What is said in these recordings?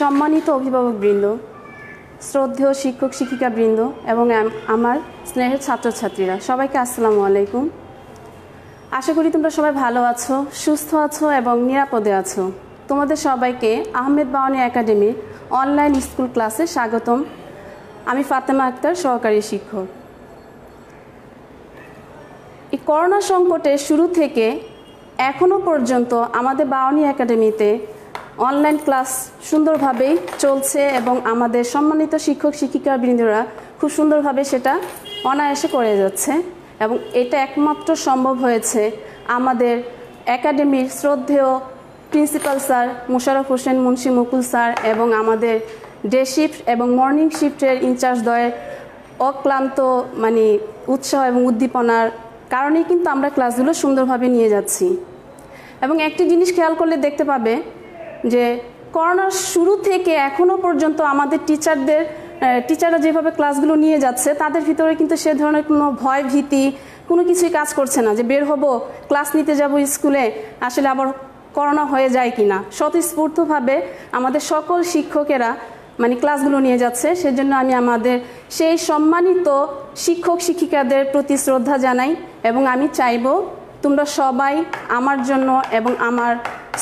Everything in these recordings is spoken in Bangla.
সম্মানিত অভিভাবকবৃন্দ শ্রদ্ধেয় শিক্ষক শিক্ষিকাবৃন্দ এবং আমার স্নেহের ছাত্রছাত্রীরা, সবাইকে আসসালামু আলাইকুম। আশা করি তোমরা সবাই ভালো আছো, সুস্থ আছো এবং নিরাপদে আছো। তোমাদের সবাইকে আহমেদ বাওয়ানি একাডেমির অনলাইন স্কুল ক্লাসে স্বাগতম। আমি ফাতেমা আক্তার, সহকারী শিক্ষক। এই করোনা সংকটের শুরু থেকে এখনও পর্যন্ত আমাদের বাওয়ানি একাডেমিতে অনলাইন ক্লাস সুন্দরভাবেই চলছে এবং আমাদের সম্মানিত শিক্ষক, শিক্ষিকা বৃন্দরা খুব সুন্দরভাবে সেটা অনায়াসে করে যাচ্ছে এবং এটা একমাত্র সম্ভব হয়েছে আমাদের একাডেমির শ্রদ্ধেয় principal sir Mosharraf Hossain Munshi Mukul sir এবং আমাদের ডে শিফট এবং মর্নিং শিফটের ইনচার্জ দ্বয়ের অক্লান্ত মানে উৎসাহ এবং উদ্দীপনার কারণেই কিন্তু আমরা ক্লাসগুলো সুন্দরভাবে নিয়ে যাচ্ছি। এবং একটি জিনিস খেয়াল করলে দেখতে পাবে যে করোনার শুরু থেকে এখনও পর্যন্ত আমাদের টিচারদের টিচাররা যেভাবে ক্লাসগুলো নিয়ে যাচ্ছে, তাদের ভিতরে কিন্তু সে ধরনের কোনো ভয় ভীতি, কোনো কিছুই কাজ করছে না যে বের হব ক্লাস নিতে যাব স্কুলে, আসলে আবার করোনা হয়ে যায় কিনা। স্বতঃস্ফূর্তভাবে আমাদের সকল শিক্ষকেরা মানে ক্লাসগুলো নিয়ে যাচ্ছে, সেজন্য আমি আমাদের সেই সম্মানিত শিক্ষক শিক্ষিকাদের প্রতি শ্রদ্ধা জানাই এবং আমি চাইব তোমরা সবাই আমার জন্য এবং আমার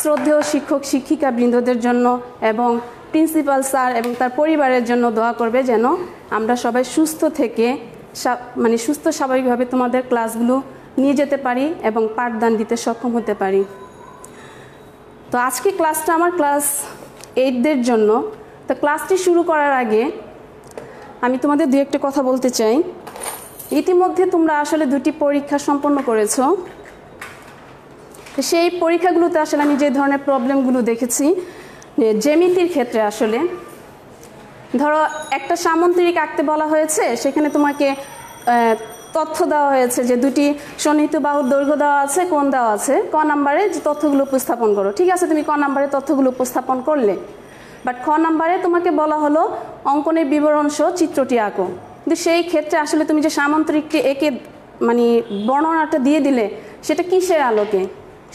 শ্রদ্ধেয় শিক্ষক, শিক্ষিকা বৃন্দদের জন্য এবং প্রিন্সিপাল স্যার এবং তার পরিবারের জন্য দোয়া করবে যেন আমরা সবাই সুস্থ থেকে মানে সুস্থ স্বাভাবিকভাবে তোমাদের ক্লাসগুলো নিয়ে যেতে পারি এবং পাঠদান দিতে সক্ষম হতে পারি। তো আজকে ক্লাসটা আমার ক্লাস এইটদের জন্য। তো ক্লাসটি শুরু করার আগে আমি তোমাদের দু একটা কথা বলতে চাই। ইতিমধ্যে তোমরা আসলে দুটি পরীক্ষা সম্পন্ন করেছ। সেই পরীক্ষাগুলোতে আসলে আমি যে ধরনের প্রবলেমগুলো দেখেছি, যে জ্যামিতির ক্ষেত্রে আসলে, ধরো একটা সামন্তরিক আঁকতে বলা হয়েছে, সেখানে তোমাকে তথ্য দেওয়া হয়েছে যে দুটি সন্নিহিত বাহুর দৈর্ঘ্য দেওয়া আছে কোন দেওয়া আছে। ক নাম্বারে যে তথ্যগুলো উপস্থাপন করো। ঠিক আছে, তুমি ক নাম্বারে তথ্যগুলো উপস্থাপন করলে। বাট খ নাম্বারে তোমাকে বলা হলো অঙ্কনের বিবরণ সহ চিত্রটি আঁকো। কিন্তু সেই ক্ষেত্রে আসলে তুমি যে সামান্তরিকটি একে মানে বর্ণনাটা দিয়ে দিলে, সেটা কিসের আলোকে?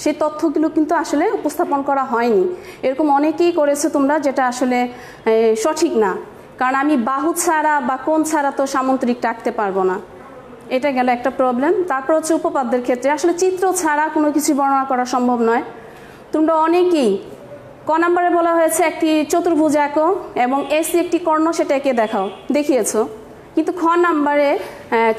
সেই তথ্যগুলো কিন্তু আসলে উপস্থাপন করা হয়নি। এরকম অনেকেই করেছে তোমরা যেটা আসলে সঠিক না। কারণ আমি বাহু ছাড়া বা কোন ছাড়া তো সামন্তরিকটা আঁকতে পারব না। এটা গেল একটা প্রবলেম তারপর হচ্ছে উপপাদ্যের ক্ষেত্রে আসলে চিত্র ছাড়া কোনো কিছু বর্ণনা করা সম্ভব নয়। তোমরা অনেকেই ক নম্বরে বলা হয়েছে একটি চতুর্ভুজ আঁকো এবং এসি একটি কর্ণ সেটা এঁকে দেখাও, দেখিয়েছো। কিন্তু খ নাম্বারে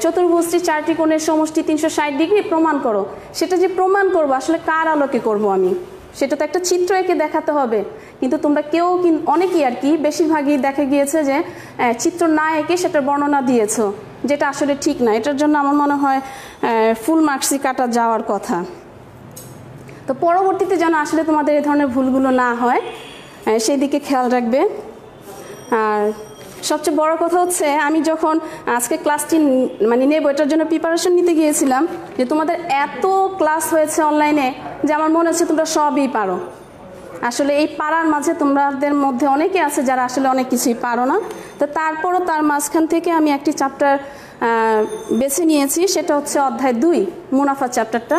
চতুর্ভুজটি চারটি কোণের সমষ্টি তিনশো ষাট ডিগ্রি প্রমাণ করো। সেটা যে প্রমাণ করব, আসলে কার আলোকে করব আমি? সেটা তো একটা চিত্র এঁকে দেখাতে হবে। কিন্তু তোমরা কেউ অনেকেই আর কি, বেশিরভাগই দেখা গিয়েছে যে চিত্র না এঁকে সেটার বর্ণনা দিয়েছ, যেটা আসলে ঠিক না। এটার জন্য আমার মনে হয় ফুল মার্কসই কাটা যাওয়ার কথা। তো পরবর্তীতে যেন আসলে তোমাদের এই ধরনের ভুলগুলো না হয় সেই দিকে খেয়াল রাখবে। আর সবচেয়ে বড় কথা হচ্ছে, আমি যখন আজকে ক্লাসটি মানে নেব, এটার জন্য প্রিপারেশন নিতে গিয়েছিলাম, যে তোমাদের এত ক্লাস হয়েছে অনলাইনে যে আমার মনে হচ্ছে তোমরা সবই পারো। আসলে এই পাড়ার মাঝে তোমাদের মধ্যে অনেকে আছে যারা আসলে অনেক কিছুই পারো না। তো তারপরও তার মাঝখান থেকে আমি একটি চ্যাপ্টার বেছে নিয়েছি, সেটা হচ্ছে অধ্যায় দুই, মুনাফা চ্যাপ্টারটা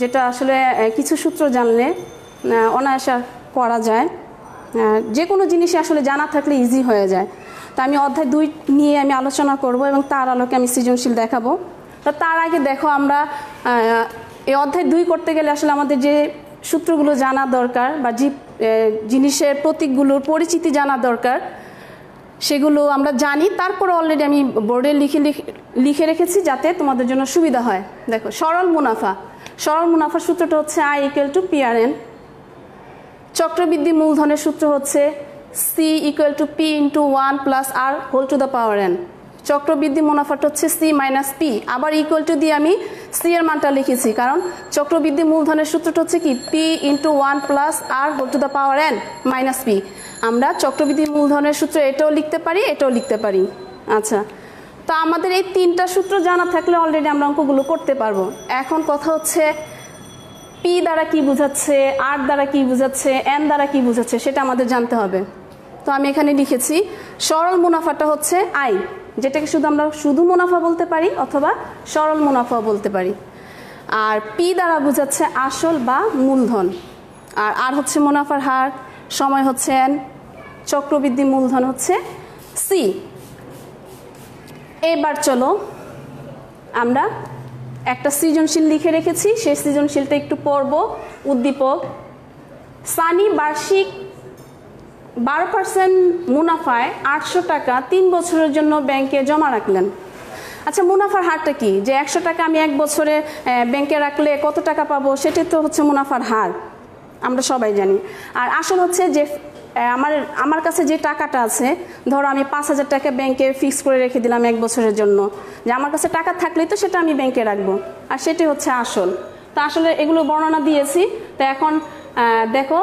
যেটা আসলে কিছু সূত্র জানলে অনায়াসা করা যায়। যে কোনো জিনিসই আসলে জানা থাকলে ইজি হয়ে যায়। তো আমি অধ্যায় দুই নিয়ে আমি আলোচনা করব এবং তার আলোকে আমি সৃজনশীল দেখাবো। তো তার আগে দেখো আমরা এই অধ্যায় দুই করতে গেলে আসলে আমাদের যে সূত্রগুলো জানা দরকার বা যে জিনিসের প্রতীকগুলোর পরিচিতি জানা দরকার, সেগুলো আমরা জানি। তারপর অলরেডি আমি বোর্ডে লিখে, লিখে- রেখেছি যাতে তোমাদের জন্য সুবিধা হয়। দেখো, সরল মুনাফা। সরল মুনাফার সূত্রটা হচ্ছে আই ইকুয়াল টু পিআরএন চক্রবৃদ্ধি মূলধনের সূত্র হচ্ছে C equal to P into one plus R whole to the power N চক্রবৃদ্ধি মুনাফাটা হচ্ছে সি মাইনাস পি আবার ইকুয়াল টু দিয়ে আমি সি এর মানটা লিখেছি, কারণ চক্রবৃদ্ধি মূলধনের সূত্রটা হচ্ছে কি? P into one plus R whole to the power N minus P আমরা চক্রবৃদ্ধি মূলধনের সূত্র এটাও লিখতে পারি, এটাও লিখতে পারি। আচ্ছা তো আমাদের এই তিনটা সূত্র জানা থাকলে অলরেডি আমরা অঙ্কগুলো করতে পারব। এখন কথা হচ্ছে পি দ্বারা কি বোঝাচ্ছে আর দ্বারা কি বোঝাচ্ছে এন দ্বারা কি বোঝাচ্ছে, সেটা আমাদের জানতে হবে। তো আমি এখানে লিখেছি, সরল মুনাফাটা হচ্ছে আই যেটাকে শুধু আমরা শুধু মুনাফা বলতে পারি অথবা সরল মুনাফা বলতে পারি। আর পি দ্বারা বোঝাচ্ছে আসল বা মূলধন। আর আর হচ্ছে মুনাফার হার, সময় হচ্ছে এন চক্রবৃদ্ধি মূলধন হচ্ছে সি এবার চলো আমরা একটা সৃজনশীল লিখে রেখেছি, সেই সৃজনশীলটা একটু পড়ব। উদ্দীপক, সানি বার্ষিক বারো পার্সেন্ট মুনাফায় আটশো টাকা তিন বছরের জন্য ব্যাংকে জমা রাখলেন। আচ্ছা মুনাফার হারটা কি? যে একশো টাকা আমি এক বছরে ব্যাংকে রাখলে কত টাকা পাবো? সেটাই তো হচ্ছে মুনাফার হার। আমরা সবাই জানি। আর আসল হচ্ছে যে আমার আমার কাছে যে টাকাটা আছে, ধরো আমি পাঁচ হাজার টাকা ব্যাংকে ফিক্স করে রেখে দিলাম এক বছরের জন্য। যে আমার কাছে টাকা থাকলেই তো সেটা আমি ব্যাংকে রাখব। আর সেটাই হচ্ছে আসল। তা আসলে এগুলো বর্ণনা দিয়েছি। তো এখন দেখো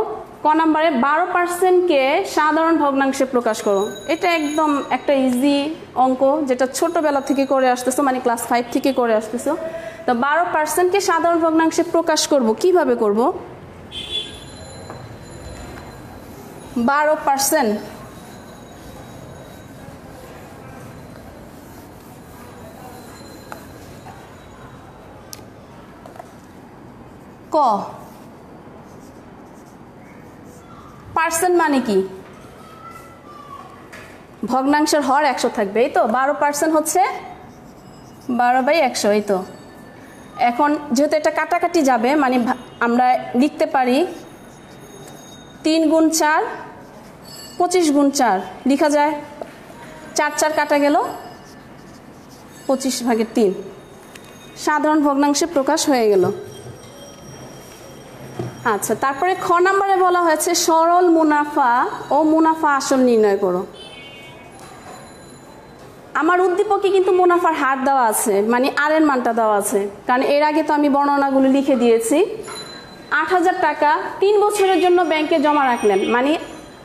ক নাম্বারে বারো পার্সেন্টকে সাধারণ ভগ্নাংশে প্রকাশ করো। এটা একদম একটা ইজি অঙ্ক, যেটা ছোটবেলা থেকে করে আসতেছো মানে ক্লাস ফাইভ থেকে করে আসতেছো। তো বারো পার্সেন্টকে সাধারণ ভগ্নাংশে প্রকাশ করব, কীভাবে করব? বারো পার্সেন্ট ক? পার্সেন্ট মানে কি? ভগ্নাংশের হর একশো থাকবে, এই তো? বারো পার্সেন্ট হচ্ছে বারো বাই একশো, এই তো? এখন যেহেতু এটা কাটাকাটি যাবে মানে আমরা লিখতে পারি তিন গুণ চার, পঁচিশ গুণ চার, লিখা যায়? চার চার কাটা গেল, পঁচিশ ভাগের তিন। সাধারণ ভগ্নাংশে প্রকাশ হয়ে গেল। আচ্ছা তারপরে খ নাম্বারে বলা হয়েছে, সরল মুনাফা ও মুনাফা আসল নির্ণয় করো। আমার উদ্দীপকে কিন্তু মুনাফার হার দেওয়া আছে মানে আর এর মানটা দেওয়া আছে। কারণ এর আগে তো আমি বর্ণনাগুলো লিখে দিয়েছি। আট হাজার টাকা তিন বছরের জন্য ব্যাংকে জমা রাখলেন মানে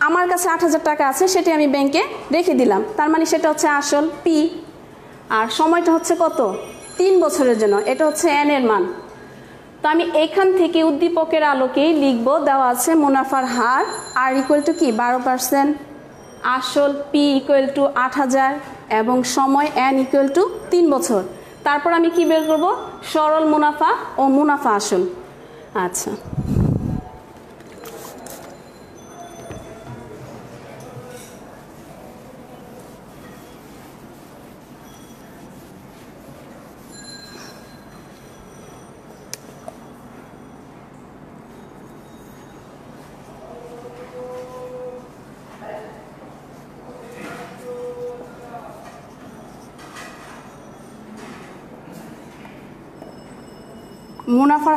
আমার কাছে আট হাজার টাকা আছে, সেটি আমি ব্যাংকে রেখে দিলাম। তার মানে সেটা হচ্ছে আসল পি আর সময়টা হচ্ছে কত? তিন বছরের জন্য, এটা হচ্ছে এন এর মান। তো আমি এখান থেকে উদ্দীপকের আলোকেই লিখব, দেওয়া আছে মুনাফার হার, আর ইকুয়াল টু কি? বারো পার্সেন্ট আসল পি ইকুয়াল টু আট হাজার, এবং সময় এন ইকুয়াল টু তিন বছর। তারপর আমি কি বের করব? সরল মুনাফা ও মুনাফা আসল। আচ্ছা।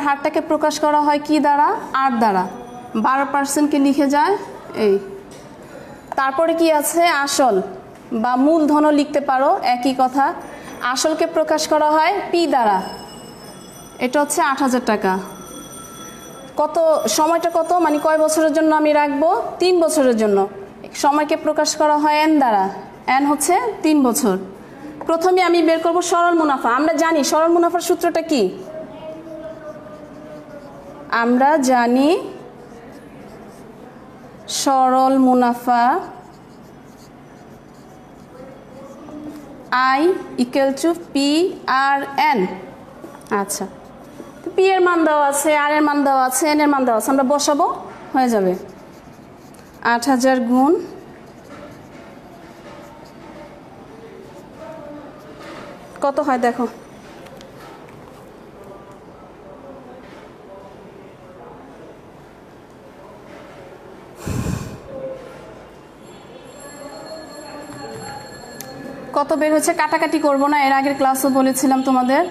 মুনাফার হারটাকে প্রকাশ করা হয় কি দ্বারা? আট দ্বারা। বারো পার্সেন্টকে লিখে যায়, এই। তারপরে কি আছে? আসল বা মূলধনও লিখতে পারো, একই কথা। আসলকে প্রকাশ করা হয় পি দ্বারা। এটা হচ্ছে আট হাজার টাকা। কত, সময়টা কত? মানে কয় বছরের জন্য আমি রাখব? তিন বছরের জন্য। সময়কে প্রকাশ করা হয় এন দ্বারা। এন হচ্ছে তিন বছর। প্রথমে আমি বের করব সরল মুনাফা। আমরা জানি সরল মুনাফার সূত্রটা কি? আমরা জানি সরল মুনাফা I equal to P R N আচ্ছা। পি এর মান দেওয়া আছে আর এর মান দেওয়া আছে এন এর মান দেওয়া আছে। আমরা বসাবো, হয়ে যাবে। আট হাজার গুণ কত হয় দেখো? কত বের হচ্ছে কাটাকাটি করব না, এর আগের ক্লাসও বলেছিলাম তোমাদের।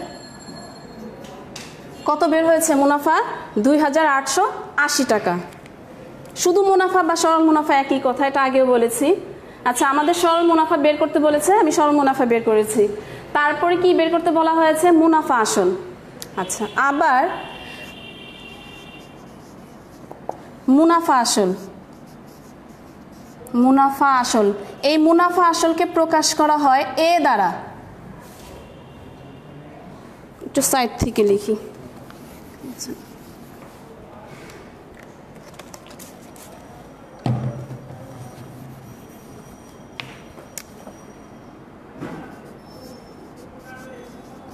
কত বের হয়েছে মুনাফা? দুই হাজার আটশো আশি টাকা। শুধু মুনাফা বা সরল মুনাফা একই কথা, এটা আগেও বলেছি। আচ্ছা আমাদের সরল মুনাফা বের করতে বলেছে, আমি সরল মুনাফা বের করেছি। তারপরে কি বের করতে বলা হয়েছে? মুনাফা আসল। আচ্ছা আবার মুনাফা আসল। মুনাফা আসল এই মুনাফা আসলকে প্রকাশ করা হয় এ দ্বারা একটু সাইড থেকে লিখি।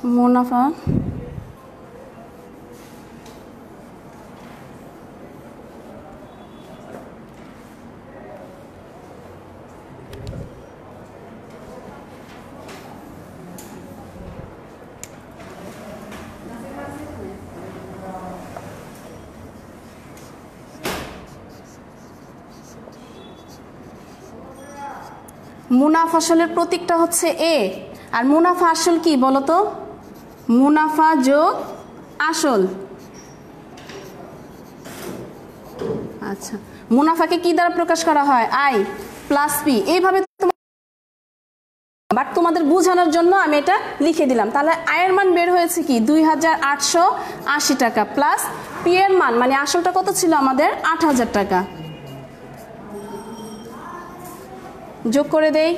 মুনাফা মুনাফা আসলের প্রতীকটা হচ্ছে এ। আর মুনাফা আসল কি বলতো? মুনাফা যোগ আসল। আচ্ছা মুনাফাকে কি দ্বারা প্রকাশ করা হয়? I plus P. এইভাবে বাট তোমাদের বোঝানোর জন্য আমি এটা লিখে দিলাম। তাহলে আয়ের মান বের হয়েছে কি? দুই হাজার আটশো আশি টাকা প্লাস পি এর মান। মানে আসলটা কত ছিল আমাদের? আট হাজার টাকা। যোগ করে দেই।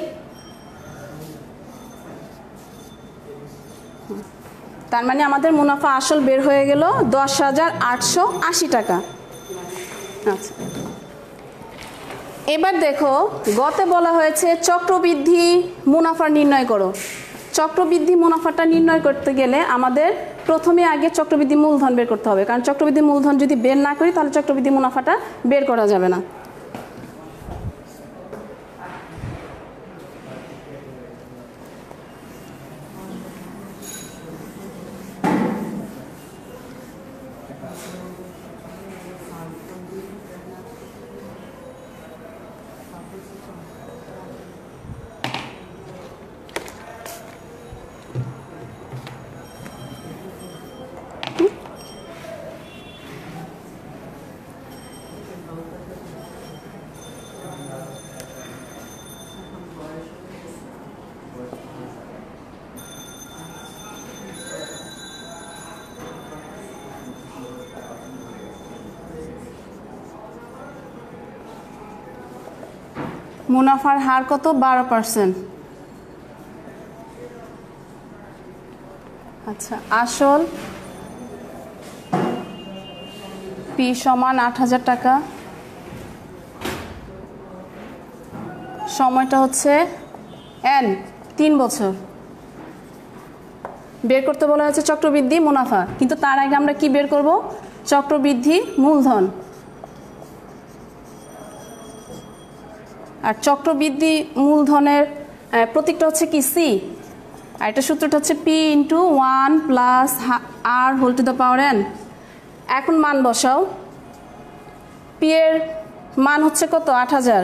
তার মানে আমাদের মুনাফা আসল বের হয়ে গেল দশ হাজার আটশো আশি টাকা। আচ্ছা। এবার দেখো, গতে বলা হয়েছে চক্রবৃদ্ধি মুনাফা নির্ণয় করো। চক্রবৃদ্ধি মুনাফাটা নির্ণয় করতে গেলে আমাদের প্রথমে আগে চক্রবৃদ্ধি মূলধন বের করতে হবে। কারণ চক্রবৃদ্ধি মূলধন যদি বের না করি, তাহলে চক্রবৃদ্ধি মুনাফাটা বের করা যাবে না। মুনাফার হার কত? বারো পার্সেন্ট আচ্ছা আসল পি সমান আট হাজার টাকা। সময়টা হচ্ছে এন, তিন বছর। বের করতে বলা হয়েছে চক্রবৃদ্ধি, মুনাফা। কিন্তু তার আগে আমরা কি বের করব? চক্রবৃদ্ধি, মূলধন। আর চক্রবৃদ্ধি মূলধনের প্রতীকটা হচ্ছে কি? সি আর এটা সূত্রটা হচ্ছে P into one plus R whole to the power N এখন মান বসাও। পি এর মান হচ্ছে কত? আট হাজার।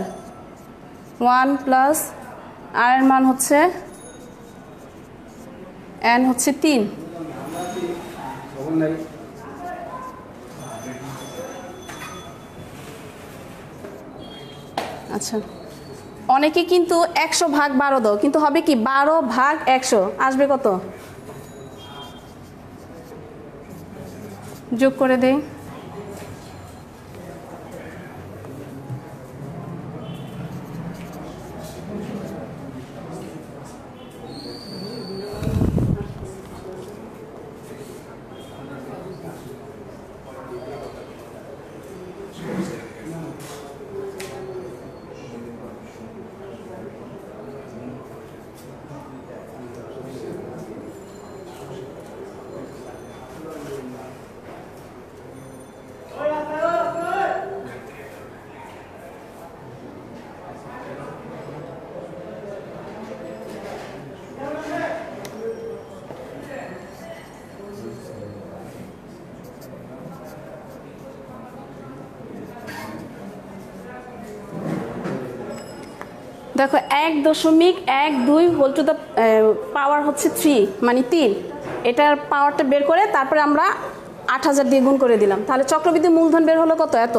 ওয়ান প্লাস আর এর মান হচ্ছে এন হচ্ছে তিন। আচ্ছা। অনেকে কিন্তু একশো ভাগ বারো দাও, কিন্তু হবে কি বারো ভাগ একশো? আসবে কত? যোগ করে দেই। দেখো, এক দশমিক এক দুই হোল টু দ্য পাওয়ার হচ্ছে থ্রি মানে তিন। এটার পাওয়ারটা বের করে তারপরে আমরা আট হাজার দিয়ে গুণ করে দিলাম। তাহলে চক্রবৃদ্ধি মূলধন বের হলো কত? এত।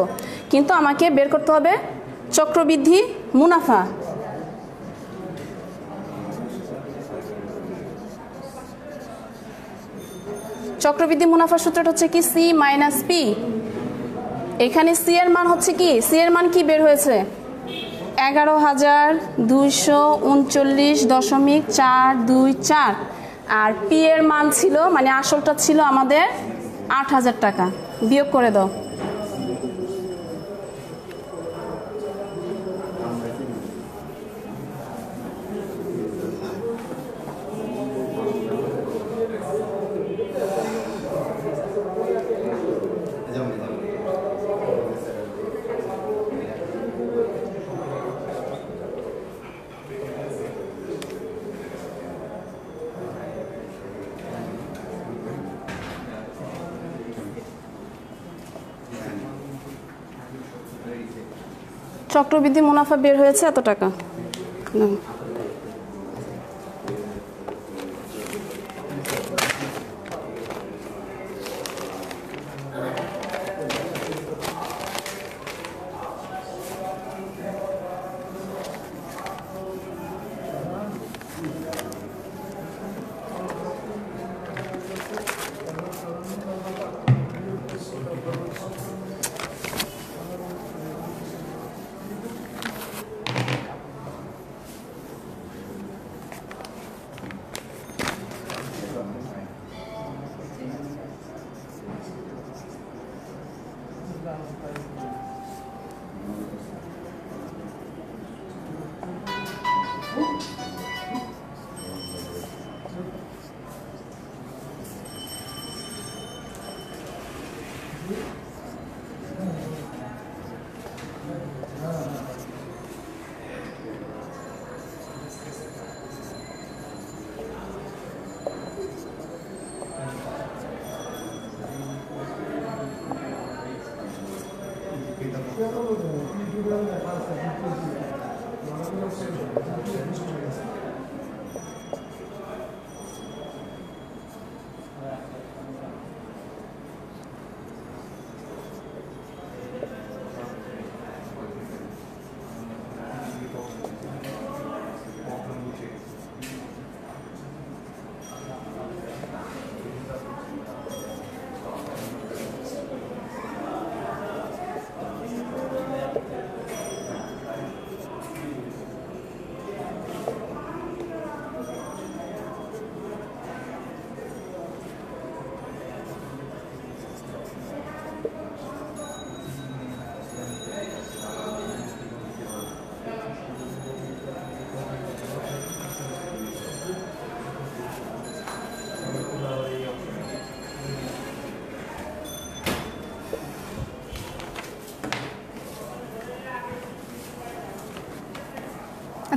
কিন্তু আমাকে বের করতে হবে চক্রবৃদ্ধি মুনাফা। চক্রবৃদ্ধি মুনাফার সূত্রটা হচ্ছে কি? C minus P. এখানে সি এর মান হচ্ছে কি? সি এর মান কি বের হয়েছে? এগারো হাজার দুইশো উনচল্লিশ দশমিক চার দুই চার। আর পি এর মান ছিল মানে আসলটা ছিল আমাদের আট হাজার টাকা। বিয়োগ করে দাও। চক্রবৃদ্ধি মুনাফা বের হয়েছে এত টাকা? ところで、2球ぐらい関してはびっくりして、学びのせいで、びっくりしてほしくないです。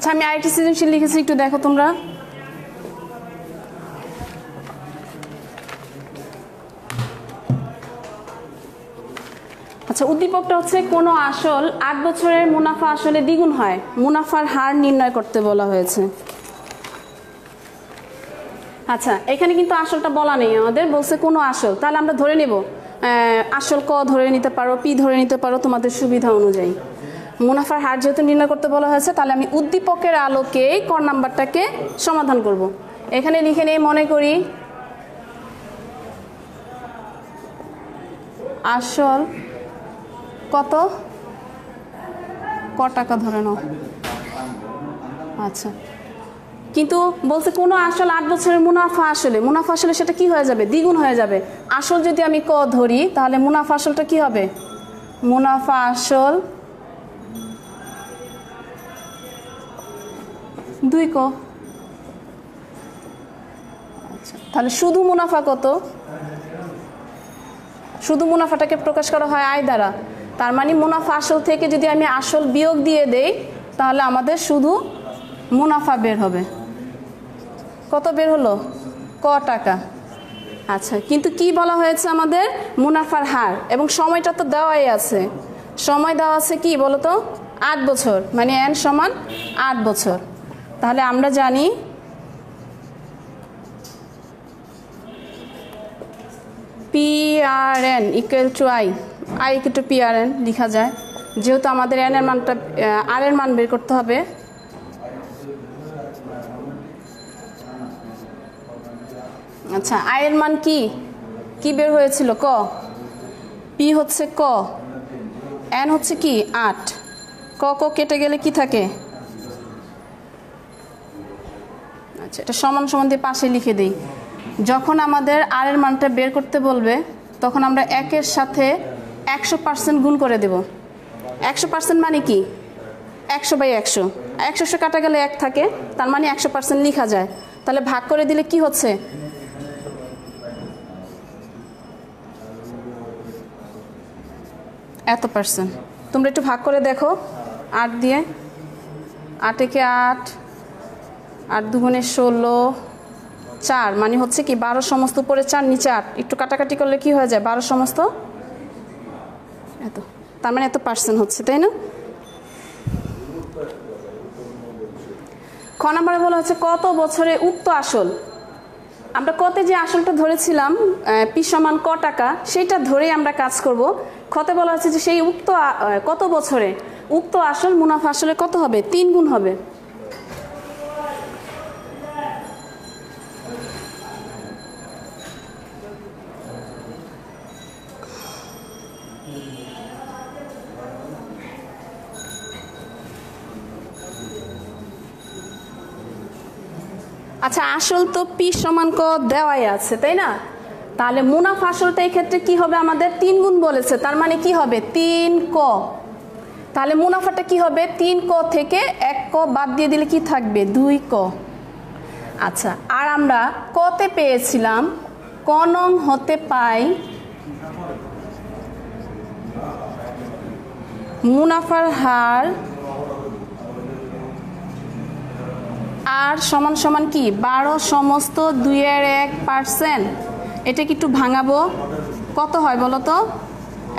আচ্ছা আমি আরেকটি সৃজনশীল লিখেছি, একটু দেখো তোমরা। আচ্ছা উদ্দীপকটা হচ্ছে কোনো আসল আট বছরের মুনাফা আসলে দ্বিগুণ হয়। মুনাফার হার নির্ণয় করতে বলা হয়েছে। আচ্ছা এখানে কিন্তু আসলটা বলা নেই আমাদের, বলছে কোনো আসল। তাহলে আমরা ধরে নেব আসল ক ধরে নিতে পারো, পি ধরে নিতে পারো তোমাদের সুবিধা অনুযায়ী। মুনাফার হার যেহেতু নির্ণয় করতে বলা হয়েছে, তাহলে আমি উদ্দীপকের আলোকেই কর নাম্বারটাকে সমাধান করব। এখানে লিখে নিয়ে মনে করি। আসল কত? ক টাকা ধরে নাও। আচ্ছা। কিন্তু বলছে কোনো আসল আট বছরের মুনাফা আসলে মুনাফা আসলে সেটা কি হয়ে যাবে? দ্বিগুণ হয়ে যাবে। আসল যদি আমি ক ধরি, তাহলে মুনাফা আসলটা কি হবে? মুনাফা আসল দুই ক। আচ্ছা তাহলে শুধু মুনাফা কত? শুধু মুনাফাটাকে প্রকাশ করা হয় আয় দ্বারা। তার মানে মুনাফা আসল থেকে যদি আমি আসল বিয়োগ দিয়ে দেই, তাহলে আমাদের শুধু মুনাফা বের হবে। কত বের হলো? ক টাকা। আচ্ছা কিন্তু কি বলা হয়েছে আমাদের? মুনাফার হার। এবং সময়টা তো দেওয়াই আছে। সময় দেওয়া আছে কি বলো তো আট বছর। মানে এন সমান আট বছর। তাহলে আমরা জানি P R N equal to I I equal to P R N লেখা যায়। যেহেতু আমাদের এন এর মানটা আর এর মান বের করতে হবে। আচ্ছা আয়ের মান কি? কি বের হয়েছিল? ক? পি হচ্ছে ক। এন হচ্ছে কি? আট। ক ক কেটে গেলে কি থাকে আচ্ছা এটা সমান সমান দিয়ে পাশে লিখে দিই। যখন আমাদের আর এর মানটা বের করতে বলবে, তখন আমরা একের সাথে একশো পার্সেন্ট গুণ করে দেব। একশো পার্সেন্ট মানে কি? একশো বাই একশো। একশোশো কাটা গেলে এক থাকে, তার মানে একশো পার্সেন্ট লেখা যায়। তাহলে ভাগ করে দিলে কি হচ্ছে? এত পার্সেন্ট তোমরা একটু ভাগ করে দেখো। আট দিয়ে। আট একে আট? আট দুগুণে ষোলো, চার মানে হচ্ছে কি বারো সমস্ত উপরে চার, নিচে আট। একটু কাটাকাটি করলে কি হয়ে যায়? বারো সমস্ত? এত। তার মানে এত পার্সেন্ট হচ্ছে, তাই না? খ নম্বরে বলা হচ্ছে, কত বছরে উক্ত আসল? আমরা কতে যে আসলটা ধরেছিলাম পি সমান ক টাকা সেইটা ধরেই আমরা কাজ করব। খতে বলা হচ্ছে যে সেই উক্ত কত বছরে উক্ত আসল মুনাফা আসলে কত হবে? তিন গুণ হবে। আচ্ছা আসল তো পি সমান ক দেওয়াই আছে, তাই না? তাহলে মুনাফা আসলটা ক্ষেত্রে কি হবে? আমাদের তিন গুণ বলেছে, তার মানে কি হবে? তিন ক। তাহলে মুনাফাটা কি হবে? তিন ক থেকে এক ক বাদ দিয়ে দিলে কি থাকবে? দুই ক। আচ্ছা আর আমরা কতে পেয়েছিলাম? ক নং হতে পাই মুনাফার হার আর সমান সমান কি? বারো সমস্ত দুইয়ের এক পার্সেন্ট এটা কি একটু ভাঙাবো? কত হয় বলো তো?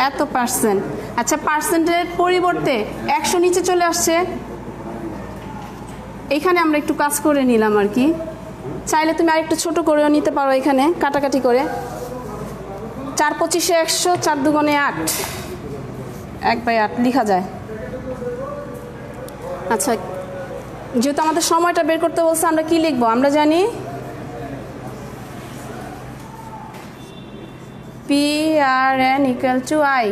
এত পার্সেন্ট আচ্ছা পার্সেন্টের পরিবর্তে একশো নিচে চলে আসছে। এখানে আমরা একটু কাজ করে নিলাম আর কি। চাইলে তুমি আরেকটু ছোট করেও নিতে পারো এখানে, কাটাকাটি করে। চার পঁচিশে একশো, চার দুগুণে আট। এক বাই আট, লিখা যায়। আচ্ছা যেহেতু আমাদের সময়টা বের করতে বলছে, আমরা কি লিখব? আমরা জানি P R N equal to I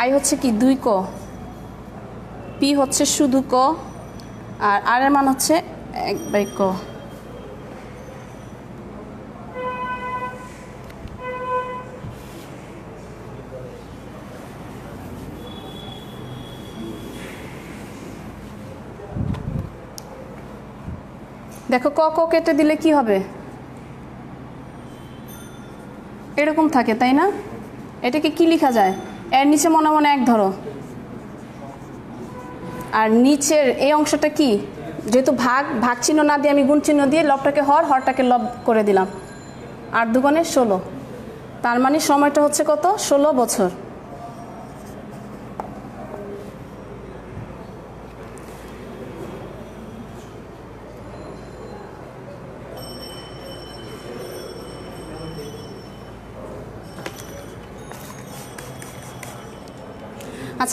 I হচ্ছে কি? দুই ক। পি হচ্ছে শুধু ক, আর আর এর মান হচ্ছে এক বাই ক। দেখো ক ক কেটে দিলে কি হবে? এরকম থাকে, তাই না? এটাকে কি লেখা যায়? এর নিচে মনে মনে এক ধরো। আর নিচের এই অংশটা কি? যেহেতু ভাগ ভাগ চিহ্ন না দিয়ে আমি গুণ চিহ্ন দিয়ে লবটাকে হর, হরটাকে লব করে দিলাম। আর দুগুণে ষোলো। তার মানে সময়টা হচ্ছে কত? ষোলো বছর।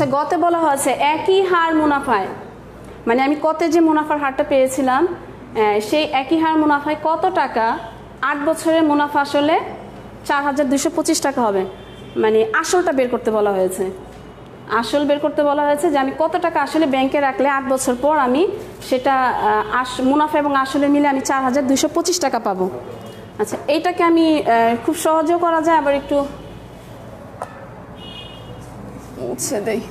আচ্ছা গতে বলা হয়েছে, একই হার মুনাফায়। মানে আমি কতে যে মুনাফার হারটা পেয়েছিলাম সেই একই হার মুনাফায় কত টাকা আট বছরের মুনাফা আসলে চার হাজার দুশো পঁচিশ টাকা হবে? মানে আসলটা বের করতে বলা হয়েছে। আসল বের করতে বলা হয়েছে যে আমি কত টাকা আসলে ব্যাংকে রাখলে আট বছর পর আমি সেটা আস, মুনাফা এবং আসলে মিলে আমি চার হাজার দুশো পঁচিশ টাকা পাবো। আচ্ছা এইটাকে আমি খুব সহজেও করা যায়, আবার একটু মুছে দেই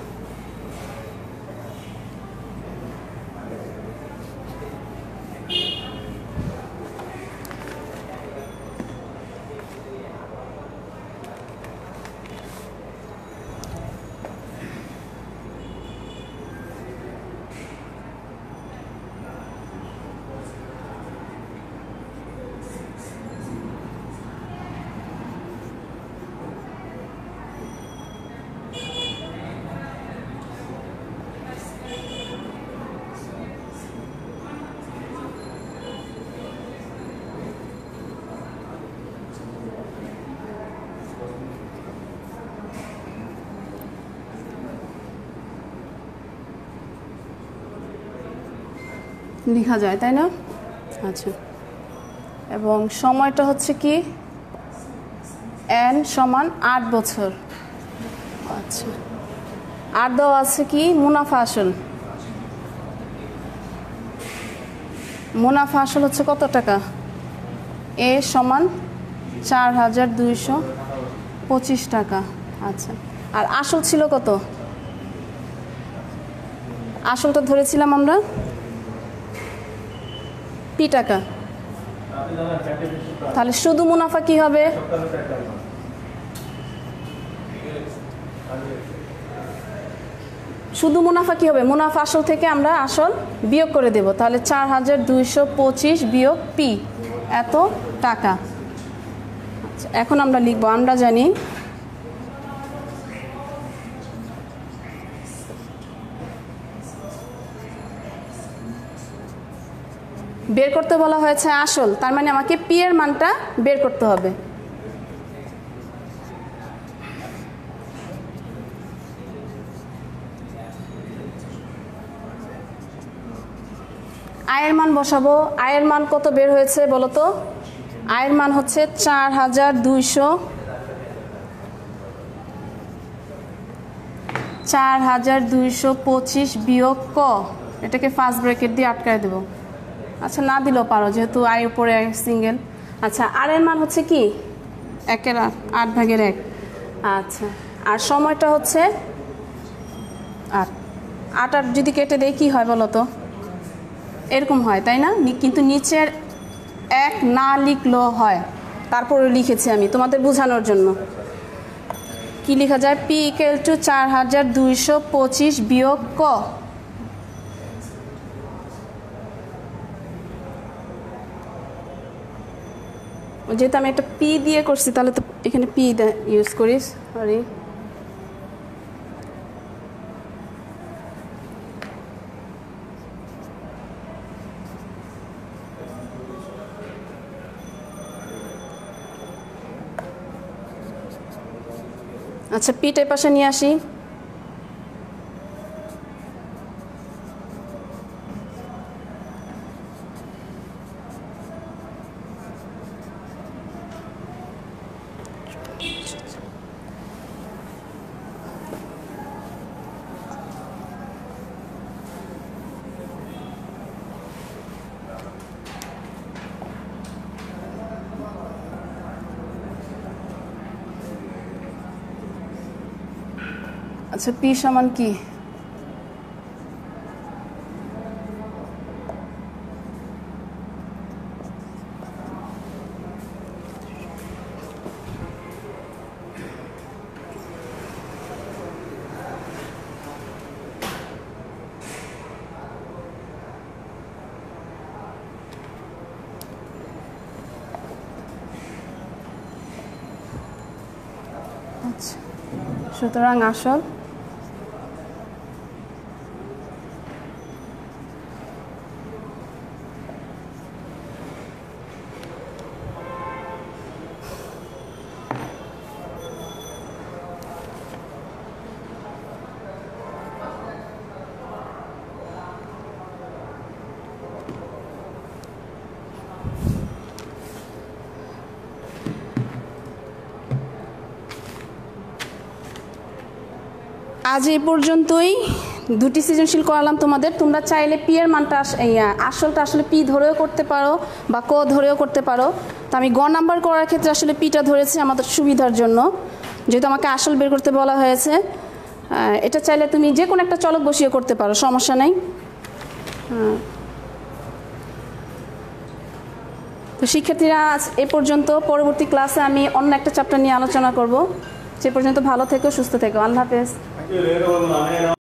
লেখা যায়, তাই না? আচ্ছা। এবং সময়টা হচ্ছে কি? এন সমান আট বছর। আচ্ছা। আর দেওয়া আছে কি? মুনাফা আসল। মুনাফা আসল হচ্ছে কত টাকা? এ সমান চার হাজার দুইশো পঁচিশ টাকা। আচ্ছা। আর আসল ছিল কত? আসলটা ধরেছিলাম আমরা? পি টাকা। তাহলে শুধু মুনাফা কি হবে? শুধু মুনাফা কি হবে? মুনাফা আসল থেকে আমরা আসল বিয়োগ করে দেব। তাহলে চার হাজার দুইশো পঁচিশ বিয়োগ পি। এত টাকা। এখন আমরা লিখব, আমরা জানি বের করতে বলা হয়েছে আসল, তার মানে আমাকে পি এর মানটা বের করতে হবে। আয়ের মান বসাবো। আয়ের মান কত বের হয়েছে বলো তো? আয়ের মান হচ্ছে চার হাজার দুইশো। চার হাজার দুইশো পঁচিশ বিয়োগ ক, এটাকে ফার্স্ট ব্র্যাকেট দিয়ে আটকায় দেবো। আচ্ছা না দিলেও পারো যেহেতু আয় উপরে সিঙ্গেল আচ্ছা আর এর মান হচ্ছে কি? একের আট ভাগের এক। আচ্ছা আর সময়টা হচ্ছে? আট। আট আট যদি কেটে দেয় কী হয় বলো তো? এরকম হয় তাই না কিন্তু নিচের এক না লিখলেও হয়। তারপরে লিখেছি আমি তোমাদের বোঝানোর জন্য। কি লেখা যায়? পি ইকুয়াল টু চার হাজার দুইশো পঁচিশ বিয়োগ ক। যেহেতু আমি একটা পি দিয়ে করছি, তাহলে তো এখানে পি ইউজ করিস সরি আচ্ছা পিটের পাশে নিয়ে আসি। আচ্ছা পি সমান কি? আচ্ছা সুতরাং আসল আজ এই পর্যন্তই। দুটি সৃজনশীল করালাম তোমাদের। তোমরা চাইলে পি এর মানটা আসলটা আসলে পি ধরেও করতে পারো বা ক ধরেও করতে পারো। তো আমি গ নাম্বার করার ক্ষেত্রে আসলে পিটা ধরেছি আমাদের সুবিধার জন্য। যেহেতু আমাকে আসল বের করতে বলা হয়েছে এটা চাইলে তুমি যে কোনো একটা চলক বসিয়ে করতে পারো, সমস্যা নেই। তো শিক্ষার্থীরা, আজ এ পর্যন্ত। পরবর্তী ক্লাসে আমি অন্য একটা চ্যাপ্টার নিয়ে আলোচনা করব। সে পর্যন্ত ভালো থেকো, সুস্থ থেকো। আল্লাহ হাফেজ। Cái gì đâu?